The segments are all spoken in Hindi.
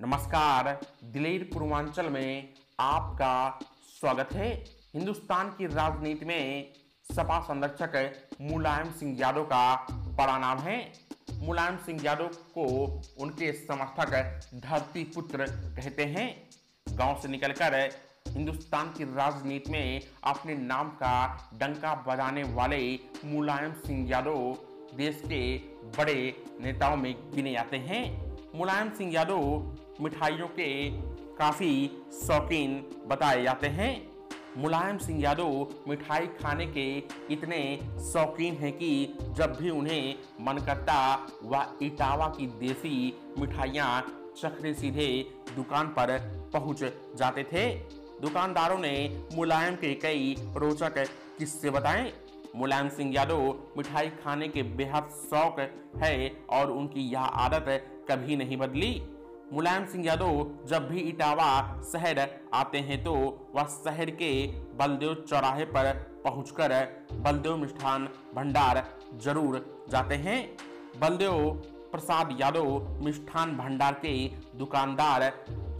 नमस्कार, दिलेर पूर्वांचल में आपका स्वागत है। हिंदुस्तान की राजनीति में सपा संरक्षक मुलायम सिंह यादव का बड़ा नाम है। मुलायम सिंह यादव को उनके समर्थक धरती पुत्र कहते हैं। गाँव से निकलकर हिंदुस्तान की राजनीति में अपने नाम का डंका बजाने वाले मुलायम सिंह यादव देश के बड़े नेताओं में गिने जाते हैं। मुलायम सिंह यादव मिठाइयों के काफ़ी शौकीन बताए जाते हैं। मुलायम सिंह यादव मिठाई खाने के इतने शौकीन हैं कि जब भी उन्हें मन करता वह इटावा की देसी मिठाइयाँ चखने सीधे दुकान पर पहुँच जाते थे। दुकानदारों ने मुलायम के कई रोचक किस्से बताए। मुलायम सिंह यादव मिठाई खाने के बेहद शौक है और उनकी यह आदत कभी नहीं बदली। मुलायम सिंह यादव जब भी इटावा शहर आते हैं तो वह शहर के बलदेव चौराहे पर पहुंचकर बलदेव मिष्ठान भंडार ज़रूर जाते हैं। बलदेव प्रसाद यादव मिष्ठान भंडार के दुकानदार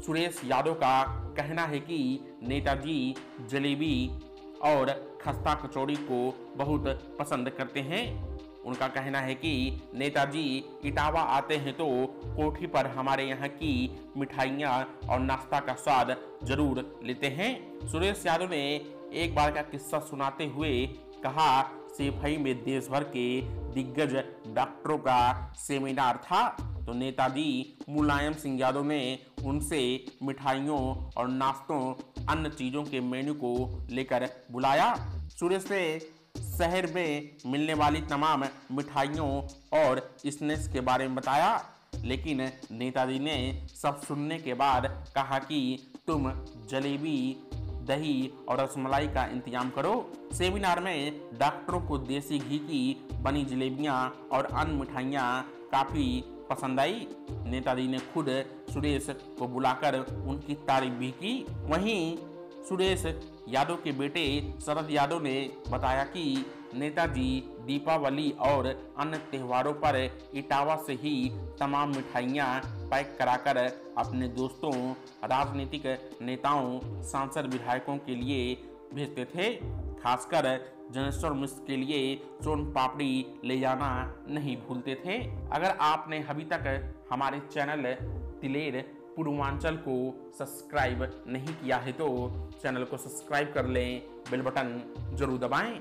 सुरेश यादव का कहना है कि नेताजी जलेबी और खस्ता कचौड़ी को बहुत पसंद करते हैं। उनका कहना है कि नेताजी इटावा आते हैं तो कोठी पर हमारे यहाँ की मिठाइयाँ और नाश्ता का स्वाद ज़रूर लेते हैं। सुरेश यादव ने एक बार का किस्सा सुनाते हुए कहा सेफई में देश भर के दिग्गज डॉक्टरों का सेमिनार था तो नेताजी मुलायम सिंह यादव ने उनसे मिठाइयों और नाश्तों, अन्य चीज़ों के मेन्यू को लेकर बुलाया। सुरेश ने शहर में मिलने वाली तमाम मिठाइयों और स्नैक्स के बारे में बताया। लेकिन नेताजी ने सब सुनने के बाद कहा कि तुम जलेबी, दही और रसमलाई का इंतज़ाम करो। सेमिनार में डॉक्टरों को देसी घी की बनी जलेबियाँ और अन्य मिठाइयाँ काफ़ी पसंद आई। नेताजी ने खुद सुरेश को बुलाकर उनकी तारीफ़ भी की। वहीं सुरेश यादव के बेटे शरद यादव ने बताया कि नेताजी दीपावली और अन्य त्योहारों पर इटावा से ही तमाम मिठाइयाँ पैक कराकर अपने दोस्तों, राजनीतिक नेताओं, सांसद विधायकों के लिए भेजते थे। खासकर जनेश्वर मिश्र के लिए सोन पापड़ी ले जाना नहीं भूलते थे। अगर आपने अभी तक हमारे चैनल तिलेर पूर्वांचल को सब्सक्राइब नहीं किया है तो चैनल को सब्सक्राइब कर लें, बेल बटन ज़रूर दबाएँ।